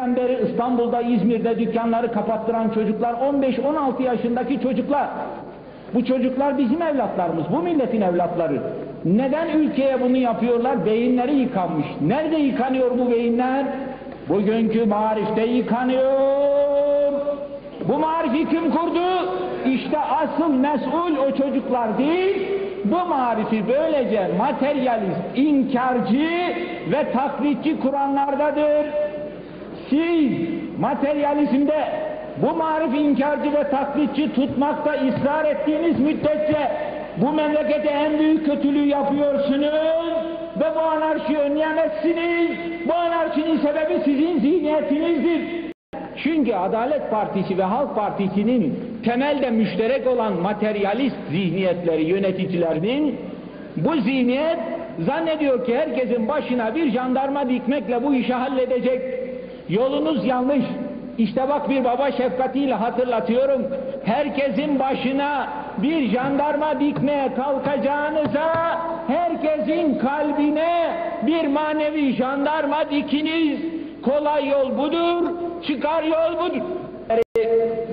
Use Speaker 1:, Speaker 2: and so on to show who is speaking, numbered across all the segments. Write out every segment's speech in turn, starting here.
Speaker 1: Günden beri İstanbul'da, İzmir'de dükkanları kapattıran çocuklar, 15-16 yaşındaki çocuklar. Bu çocuklar bizim evlatlarımız, bu milletin evlatları. Neden ülkeye bunu yapıyorlar? Beyinleri yıkanmış. Nerede yıkanıyor bu beyinler? Bugünkü marifte yıkanıyor. Bu marifi kim kurdu? İşte asıl mesul o çocuklar değil, bu marifi böylece materyalist, inkarcı ve taklitçi kuranlardadır. Siz materyalizmde bu marif inkarcı ve taklitçi tutmakta ısrar ettiğiniz müddetçe bu memlekete en büyük kötülüğü yapıyorsunuz ve bu anarşiyi önleyemezsiniz. Bu anarşinin sebebi sizin zihniyetinizdir. Çünkü Adalet Partisi ve Halk Partisi'nin temelde müşterek olan materyalist zihniyetleri yöneticilerinin bu zihniyet zannediyor ki herkesin başına bir jandarma dikmekle bu işi halledecek. Yolunuz yanlış. İşte bak bir baba şefkatiyle hatırlatıyorum. Herkesin başına bir jandarma dikmeye kalkacağınıza herkesin kalbine bir manevi jandarma dikiniz. Kolay yol budur, çıkar yol budur.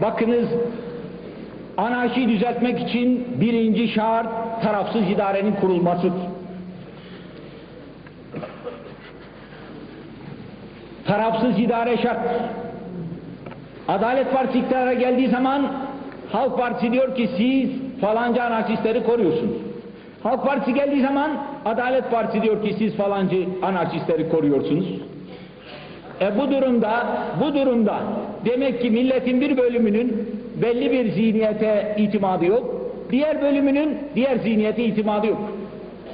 Speaker 1: Bakınız anarşiyi düzeltmek için birinci şart tarafsız idarenin kurulmasıdır. Tarafsız idare şart. Adalet Partisi iktidara geldiği zaman Halk Partisi diyor ki siz falanca anarşistleri koruyorsunuz. Halk Partisi geldiği zaman Adalet Partisi diyor ki siz falancı anarşistleri koruyorsunuz. E bu durumda, bu durumda demek ki milletin bir bölümünün belli bir zihniyete itimadı yok, diğer bölümünün diğer zihniyete itimadı yok.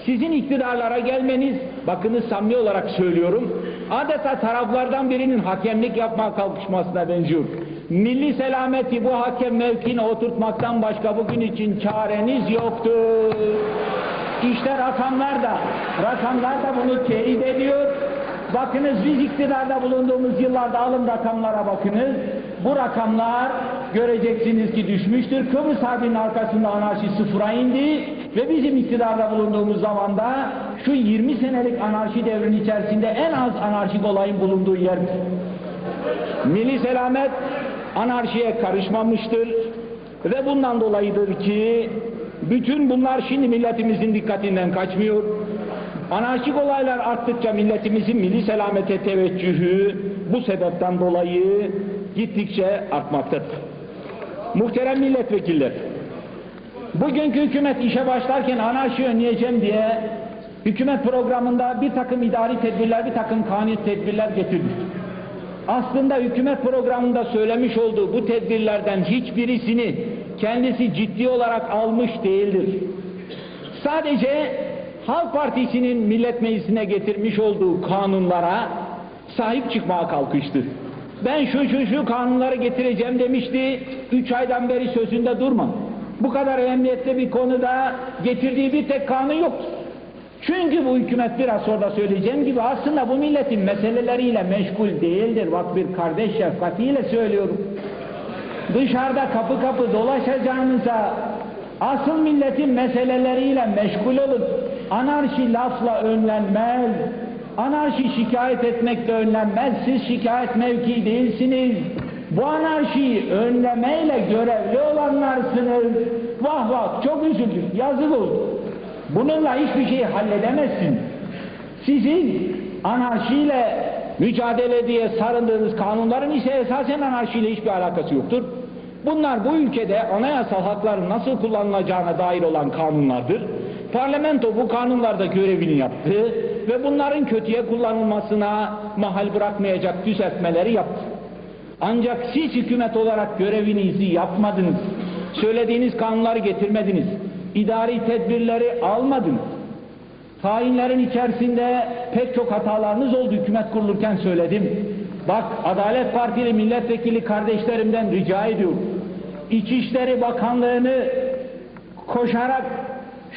Speaker 1: Sizin iktidarlara gelmeniz, bakınız samimi olarak söylüyorum, adeta taraflardan birinin hakemlik yapmaya kalkışmasına benziyor. Milli selameti bu hakem mevkine oturtmaktan başka bugün için çareniz yoktur. İşte rakamlar da, rakamlar da bunu teyit ediyor. Bakınız biz iktidarda bulunduğumuz yıllarda alın rakamlara bakınız. Bu rakamlar göreceksiniz ki düşmüştür. Kıbrıs Harbi'nin arkasında anarşi sıfıra indi ve bizim iktidarda bulunduğumuz zamanda şu 20 senelik anarşi devrinin içerisinde en az anarşik olayın bulunduğu yerdir. Milli selamet anarşiye karışmamıştır ve bundan dolayıdır ki bütün bunlar şimdi milletimizin dikkatinden kaçmıyor. Anarşik olaylar arttıkça milletimizin milli selamete teveccühü bu sebepten dolayı gittikçe artmaktadır. Muhterem milletvekiller, bugünkü hükümet işe başlarken anarşi önleyeceğim diye hükümet programında bir takım idari tedbirler, bir takım kanun tedbirler getirdi. Aslında hükümet programında söylemiş olduğu bu tedbirlerden hiçbirisini kendisi ciddi olarak almış değildir. Sadece Halk Partisi'nin Millet Meclisi'ne getirmiş olduğu kanunlara sahip çıkmaya kalkıştı. Ben şu şu şu kanunları getireceğim demişti. Üç aydan beri sözünde durma. Bu kadar emniyetli bir konuda getirdiği bir tek kanun yok. Çünkü bu hükümet biraz sonra söyleyeceğim gibi aslında bu milletin meseleleriyle meşgul değildir. Bak bir kardeş şefkatiyle söylüyorum. Dışarıda kapı kapı dolaşacağınıza asıl milletin meseleleriyle meşgul olun. Anarşi lafla önlenmez. Anarşi şikayet etmekle önlenmez. Siz şikayet mevki değilsiniz. Bu anarşiyi önlemeyle görevli olanlarsınız. Vah vah çok üzüldüm. Yazık oldu. Bununla hiçbir şeyi halledemezsin. Sizin anarşiyle mücadele diye sarındığınız kanunların ise esasen anarşiyle hiçbir alakası yoktur. Bunlar bu ülkede anayasal hakların nasıl kullanılacağına dair olan kanunlardır. Parlamento bu kanunlarda görevini yaptı ve bunların kötüye kullanılmasına mahal bırakmayacak düzeltmeleri yaptı. Ancak siz hükümet olarak görevinizi yapmadınız. Söylediğiniz kanunları getirmediniz. İdari tedbirleri almadınız. Tayinlerin içerisinde pek çok hatalarınız oldu hükümet kurulurken söyledim. Bak Adalet Partili milletvekili kardeşlerimden rica ediyorum. İçişleri Bakanlığı'nı koşarak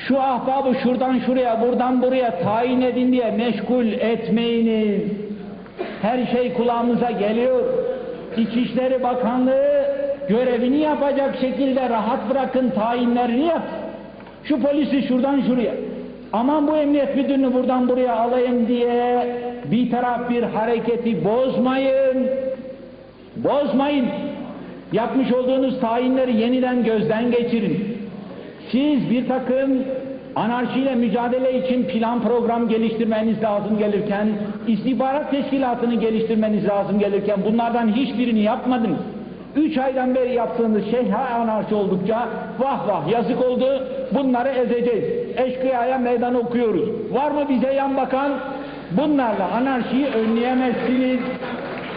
Speaker 1: şu ahbabı şuradan şuraya buradan buraya tayin edin diye meşgul etmeyiniz. Her şey kulağımıza geliyor. İçişleri Bakanlığı görevini yapacak şekilde rahat bırakın tayinlerini yap. Şu polisi şuradan şuraya, aman bu emniyet müdürünü buradan buraya alayım diye bir taraf bir hareketi bozmayın. Bozmayın. Yapmış olduğunuz tayinleri yeniden gözden geçirin. Siz bir takım anarşiyle mücadele için plan program geliştirmeniz lazım gelirken, istihbarat teşkilatını geliştirmeniz lazım gelirken bunlardan hiçbirini yapmadınız. Üç aydan beri yaptığınız şey ha anarşi oldukça vah vah yazık oldu bunları ezeceğiz. Eşkıyaya meydan okuyoruz. Var mı bize yan bakan? Bunlarla anarşiyi önleyemezsiniz.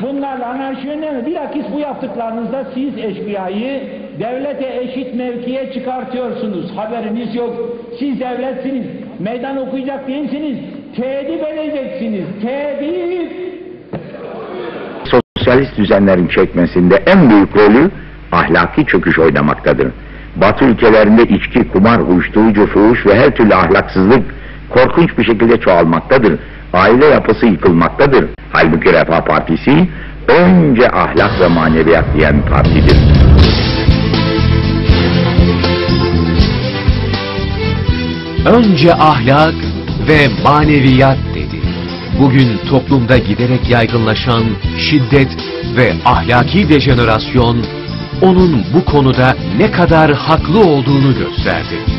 Speaker 1: Bunlarla anarşi önleme. Bilakis bu yaptıklarınızda siz eşkıyayı devlete eşit mevkiye çıkartıyorsunuz. Haberiniz yok. Siz devletsiniz. Meydan okuyacak değilsiniz. Tedip edeceksiniz. Tedip.
Speaker 2: Sosyalist düzenlerin çekmesinde en büyük rolü ahlaki çöküş oynamaktadır. Batı ülkelerinde içki, kumar, uyuşturucu, fuhuş ve her türlü ahlaksızlık korkunç bir şekilde çoğalmaktadır. Aile yapısı yıkılmaktadır. Halbuki Refah Partisi önce ahlak ve maneviyat diyen partidir.
Speaker 3: Önce ahlak ve maneviyat dedi. Bugün toplumda giderek yaygınlaşan şiddet ve ahlaki dejenerasyon onun bu konuda ne kadar haklı olduğunu gösterdi.